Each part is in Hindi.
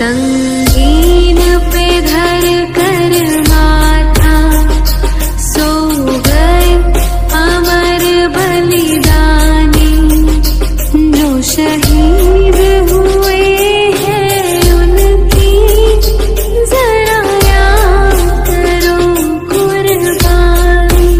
संगीन पे धर कर माथा, सो गए अमर बलिदानी। जो शहीद हुए हैं उनकी, जरा करो कुर्बानी।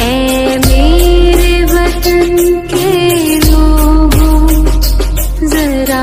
ऐ मेरे वतन के लोगों, जरा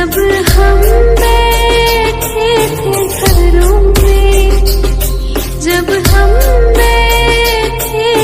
रहे थे होली जब हम